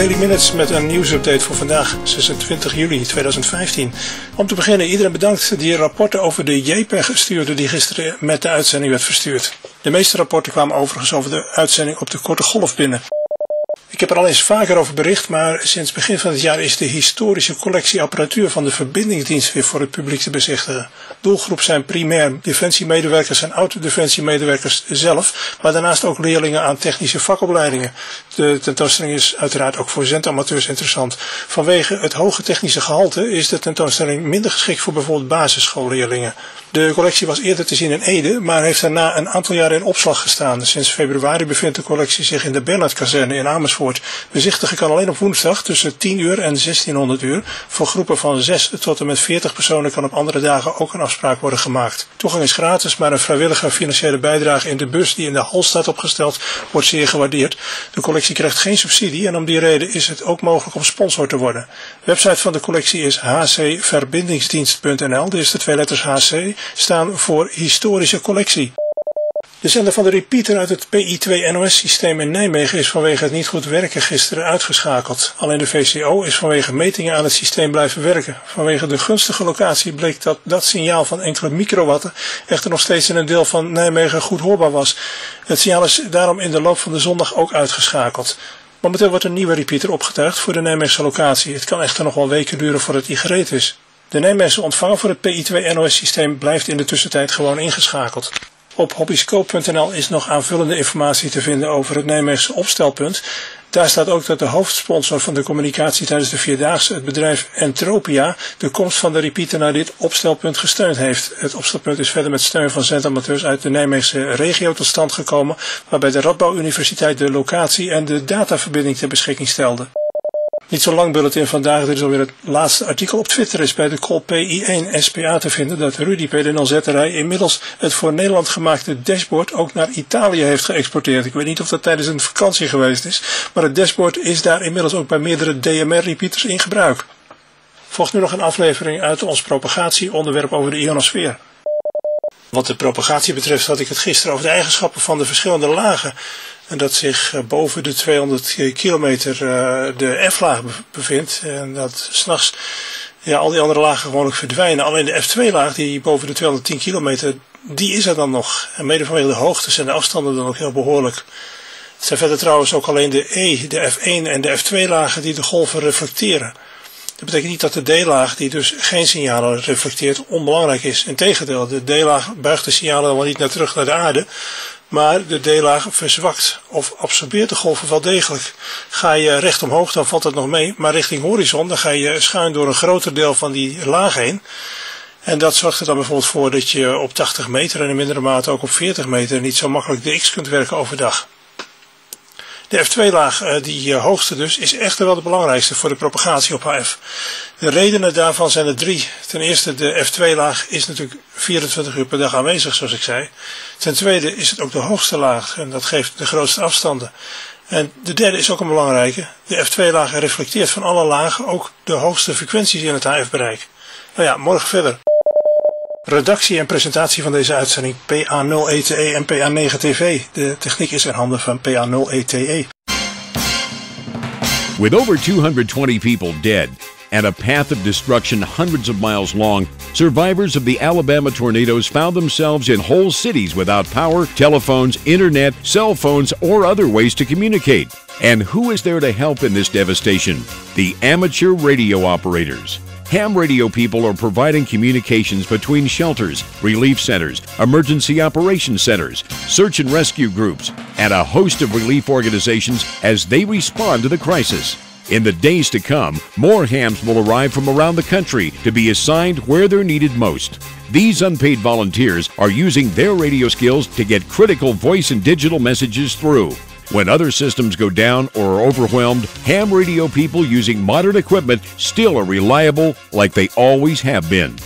Daily Minutes met een nieuwsupdate voor vandaag, 26 juli 2015. Om te beginnen, iedereen bedankt die rapporten over de JPEG stuurde die gisteren met de uitzending werd verstuurd. De meeste rapporten kwamen overigens over de uitzending op de korte golf binnen. Ik heb er al eens vaker over bericht, maar sinds begin van het jaar is de historische collectie apparatuur van de verbindingsdienst weer voor het publiek te bezichtigen. Doelgroep zijn primair defensiemedewerkers en oud-defensiemedewerkers zelf, maar daarnaast ook leerlingen aan technische vakopleidingen. De tentoonstelling is uiteraard ook voor zendamateurs interessant. Vanwege het hoge technische gehalte is de tentoonstelling minder geschikt voor bijvoorbeeld basisschoolleerlingen. De collectie was eerder te zien in Ede, maar heeft daarna een aantal jaar in opslag gestaan. Sinds februari bevindt de collectie zich in de Bernhardkazerne in Amersfoort. Bezichtigen kan alleen op woensdag tussen 10 uur en 1600 uur. Voor groepen van 6 tot en met 40 personen kan op andere dagen ook een afspraak worden gemaakt. Toegang is gratis, maar een vrijwillige financiële bijdrage in de bus die in de hal staat opgesteld wordt zeer gewaardeerd. De collectie krijgt geen subsidie en om die reden is het ook mogelijk om sponsor te worden. De website van de collectie is hcverbindingsdienst.nl. De eerste twee letters HC staan voor historische collectie. De zender van de repeater uit het PI2-NOS-systeem in Nijmegen is vanwege het niet goed werken gisteren uitgeschakeld. Alleen de VCO is vanwege metingen aan het systeem blijven werken. Vanwege de gunstige locatie bleek dat dat signaal van enkele microwatten echter nog steeds in een deel van Nijmegen goed hoorbaar was. Het signaal is daarom in de loop van de zondag ook uitgeschakeld. Momenteel wordt een nieuwe repeater opgetuigd voor de Nijmeegse locatie. Het kan echter nog wel weken duren voordat die gereed is. De Nijmeegse ontvanger voor het PI2-NOS-systeem blijft in de tussentijd gewoon ingeschakeld. Op hobbyscope.nl is nog aanvullende informatie te vinden over het Nijmeegse opstelpunt. Daar staat ook dat de hoofdsponsor van de communicatie tijdens de Vierdaagse, het bedrijf Entropia, de komst van de repeater naar dit opstelpunt gesteund heeft. Het opstelpunt is verder met steun van zendamateurs uit de Nijmeegse regio tot stand gekomen, waarbij de Radbouw Universiteit de locatie en de dataverbinding ter beschikking stelde. Niet zo lang bulletin vandaag, dit is alweer het laatste artikel op Twitter, is bij de call PI1 SPA te vinden dat Rudy PDL-zetterij inmiddels het voor Nederland gemaakte dashboard ook naar Italië heeft geëxporteerd. Ik weet niet of dat tijdens een vakantie geweest is, maar het dashboard is daar inmiddels ook bij meerdere DMR-repeaters in gebruik. Volgt nu nog een aflevering uit ons propagatieonderwerp over de ionosfeer. Wat de propagatie betreft had ik het gisteren over de eigenschappen van de verschillende lagen en dat zich eh, boven de 200 kilometer eh, de F-laag bevindt. En dat s'nachts ja, al die andere lagen gewoon ook verdwijnen. Alleen de F2-laag, die boven de 210 kilometer, die is er dan nog. En mede vanwege de hoogtes en de afstanden dan ook heel behoorlijk. Het zijn verder trouwens ook alleen de E, de F1 en de F2-lagen die de golven reflecteren. Dat betekent niet dat de D-laag, die dus geen signalen reflecteert, onbelangrijk is. Integendeel, de D-laag buigt de signalen wel niet naar terug naar de aarde, maar de D-laag verzwakt of absorbeert de golven wel degelijk. Ga je recht omhoog, dan valt het nog mee, maar richting horizon, dan ga je schuin door een groter deel van die laag heen. En dat zorgt er dan bijvoorbeeld voor dat je op 80 meter en in mindere mate ook op 40 meter niet zo makkelijk de X kunt werken overdag. De F2-laag, eh, die eh, hoogste dus, is echter wel de belangrijkste voor de propagatie op HF. De redenen daarvan zijn er drie. Ten eerste, de F2-laag is natuurlijk 24 uur per dag aanwezig, zoals ik zei. Ten tweede is het ook de hoogste laag en dat geeft de grootste afstanden. En de derde is ook een belangrijke. De F2-laag reflecteert van alle lagen ook de hoogste frequenties in het HF-bereik. Nou ja, morgen verder. Redactie en presentatie van deze uitzending PA0ETE e en PA9TV. De techniek is in handen van PA0ETE. E. With over 220 people dead and a path of destruction hundreds of miles long, survivors of the Alabama tornadoes found themselves in whole cities without power, telephones, internet, cell phones, or other ways to communicate. And who is there to help in this devastation? The amateur radio operators. Ham radio people are providing communications between shelters, relief centers, emergency operations centers, search and rescue groups, and a host of relief organizations as they respond to the crisis. In the days to come, more hams will arrive from around the country to be assigned where they're needed most. These unpaid volunteers are using their radio skills to get critical voice and digital messages through. When other systems go down or are overwhelmed, ham radio people using modern equipment still are reliable like they always have been.